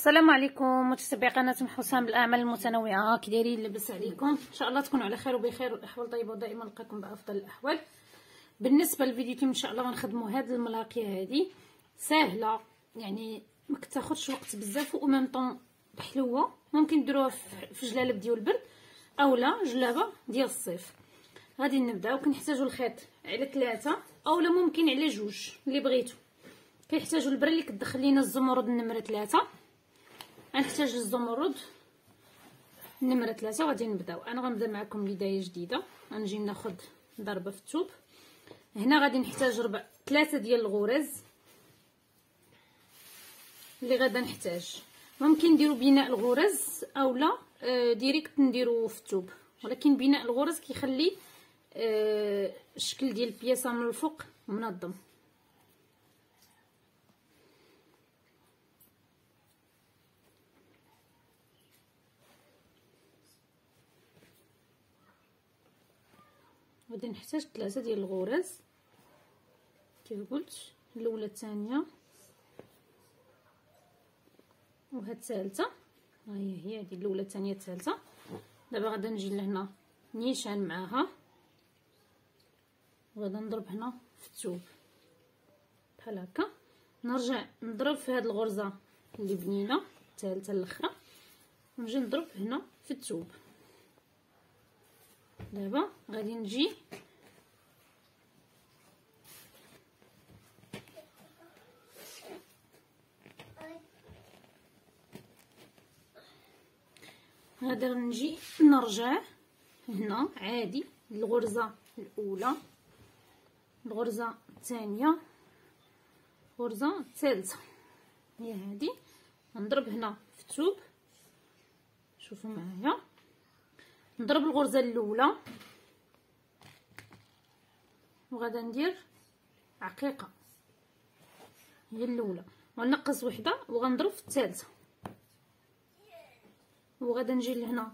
السلام عليكم متتبعي قناة حسام بالأعمال المتنوعة. كي دايرين لاباس عليكم. إن شاء الله تكونوا على خير وبخير والأحوال طيبة ودائما نلقاكم بأفضل الأحوال. بالنسبة للفيديو إن شاء الله غنخدموا هاد الملاقية هذه سهلة يعني ما كتاخذش وقت بزاف و ميم طون حلوة ممكن ديروها في جلالب ديال البرد أولا جلابة ديال الصيف. غادي نبداو كنحتاجوا الخيط على ثلاثة أولا ممكن على جوج اللي بغيتو. كيحتاجوا البره اللي كتدخل لينا الزمرد النمره ثلاثة. غنحتاج الزمرد. نمرة ثلاثة وغادي نبداو أنا غنبدأ معكم بداية جديدة. غنجي ناخذ ضربة في الثوب هنا غادي نحتاج ربع ثلاثة ديال الغرز اللي غادا نحتاج. ممكن نديرو بناء الغرز اولا آه ديريكت نديرو في الثوب ولكن بناء الغرز كيخلي آه الشكل ديال البياسة من الفوق منظم. غادي نحتاج ثلاثة ديال الغرز كيف قلت الأولى الثانية. وهاد الثالثة. ها هي هي هذه الأولى الثانية الثالثة. دابا غادا نجي لهنا نيشان معاها. وغادا نضرب هنا في الثوب بحال هكا. نرجع نضرب في هاد الغرزة اللي بنينا الثالثة الأخرى. ونجي نضرب هنا في الثوب دابا غادي نجي غادي نجي نرجع هنا عادي الغرزه الاولى الغرزه الثانية الغرزه الثالثه هي هذه نضرب هنا في الثوب شوفوا معايا نضرب الغرزة الأولى. وغادا ندير عقيقة. هي الأولى. ونقص وحدة وغنضرب في الثالثة. وغادا نجي لهنا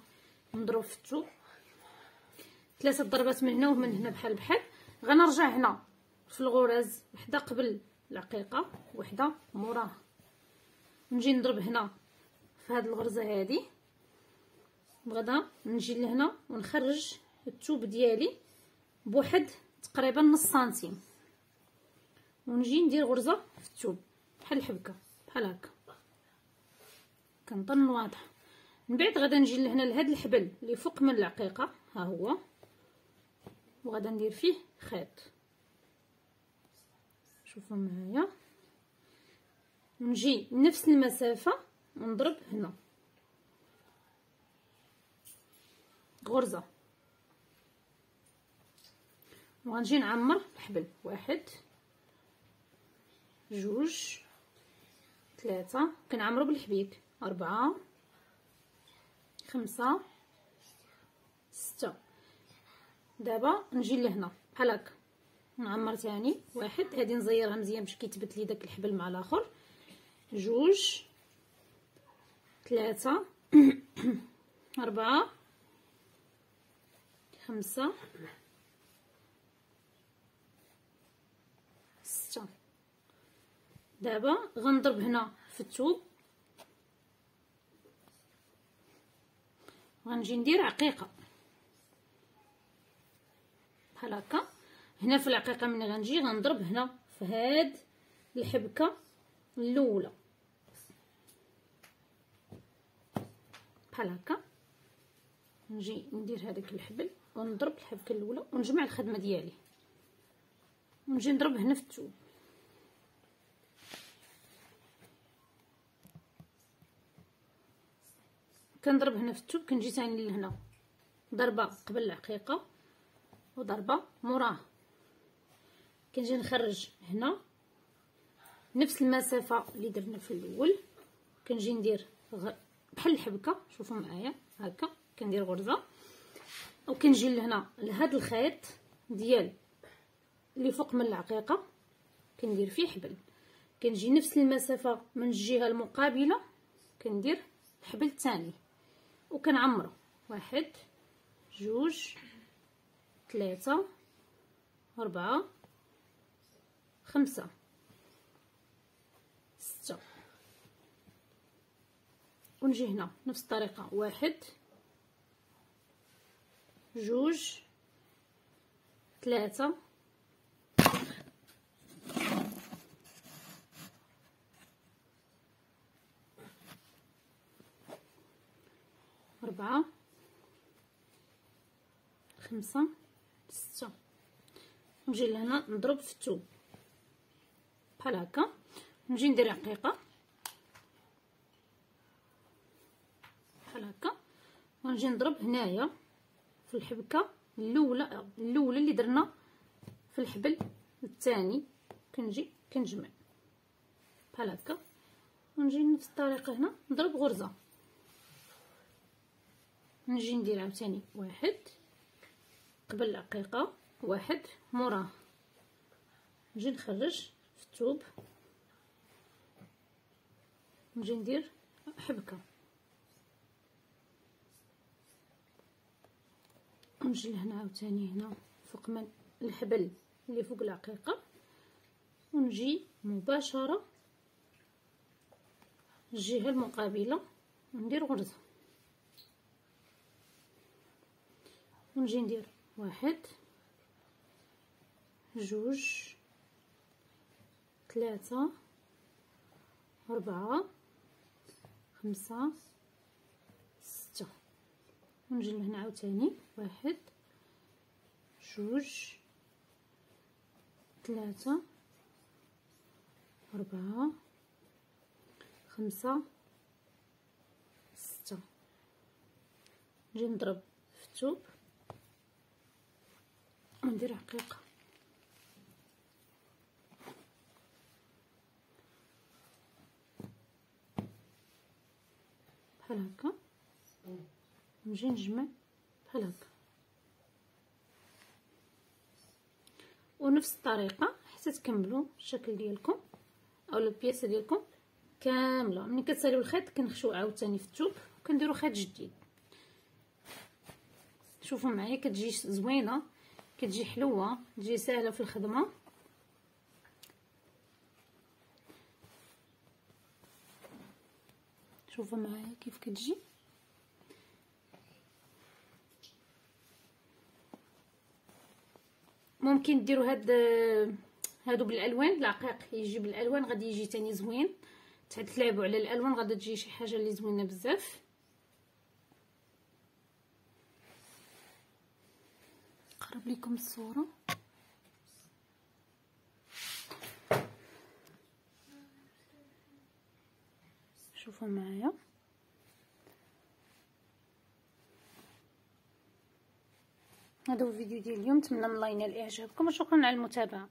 نضرب في الثوب ثلاثة ضربات من هنا ومن هنا بحال بحال. غنرجع هنا في الغرز وحدة قبل العقيقة وحدة موراها. نجي نضرب هنا في هذه الغرزة هذه وغادا نجي لهنا ونخرج الثوب ديالي بواحد تقريبا نص سنتيم. ونجي ندير غرزة في الثوب بحال الحبكه بحال هكا. كنظن واضحه من بعد غادا نجي لهنا لهاد الحبل اللي فوق من العقيقة ها هو. وغادا ندير فيه خيط. شوفوا معايا. نجي نفس المسافة ونضرب هنا. غرزة. وغنجي نعمر الحبل واحد جوج ثلاثة كنعمرو بالحبيك أربعة خمسة ستة. دابا نجي لهنا بحال هكا. نعمر تاني واحد. هادي نزيرها مزيان باش كيتبت لي داك الحبل مع الآخر. جوج ثلاثة أربعة خمسة. ستة. دابا غنضرب هنا في الثوب غنجي ندير عقيقة. بحال هكا. هنا في العقيقة ملي غنجي غنضرب هنا في هاد الحبكة الأولى. بحال هكا. نجي ندير هذاك الحبل. ونضرب الحبكة الأولى ونجمع الخدمة ديالي. ونجي نضرب هنا في الثوب كنضرب هنا في الثوب كنجي ثاني لهنا. ضربة قبل العقيقة وضربة موراها. كنجي نخرج هنا. نفس المسافة اللي درنا في الأول. كنجي ندير بحال الحبكة. شوفوا معايا هكا. كندير غرزه وكنجي لهنا لهاد الخيط ديال اللي فوق من العقيقة كندير فيه حبل. كنجي نفس المسافة من الجهة المقابلة كندير الحبل الثاني وكنعمرو. واحد جوج ثلاثة أربعة خمسة ستة. ونجي هنا. نفس الطريقة. واحد جوج ثلاثة أربعة. خمسة. ستة. نجي لهنا نضرب في الثوب بحال هكا. نجي ندير عقيقة. بحال هكا. ونجي نضرب هنايا. في الحبكة الأولى الأولى اللي درنا في الحبل الثاني كنجي كنجمع. بحال هكا. ونجي نفس الطريقة هنا نضرب غرزة. نجي ندير عاوتاني واحد قبل العقيقة واحد. موراه نجي نخرج في الثوب نجي ندير حبكة. نجي لهنا عاوتاني هنا فوق من الحبل اللي فوق العقيقة. ونجي مباشرة الجهة المقابلة وندير غرزة. ونجي ندير واحد جوج ثلاثة أربعة خمسة ونجي لهنا عاوتاني. واحد جوج ثلاثة أربعة خمسة ستة. نجي نضرب في الثوب وندير عقيقة. بحال هكا. نجي نجمع بحال هكا. ونفس الطريقة حتى تكملوا الشكل ديالكم أو البياسه ديالكم كاملة. ملي كتساليو الخيط كنخشوا عاوتاني في الثوب وكنديروا خيط جديد. شوفوا معايا كتجي زوينة كتجي حلوة تجي سهلة في الخدمة. شوفوا معايا كيف كتجي. ممكن ديروا هاد هادو بالألوان العقيق يجي بالألوان غادي يجي تاني زوين. تلعبوا على الألوان غادي تجي شي حاجة اللي زوينة بزاف. نقرب لكم الصورة. شوفوا معايا. هذا هو الفيديو ديال اليوم نتمنى من الله ينال إعجابكم وشكرا على المتابعة.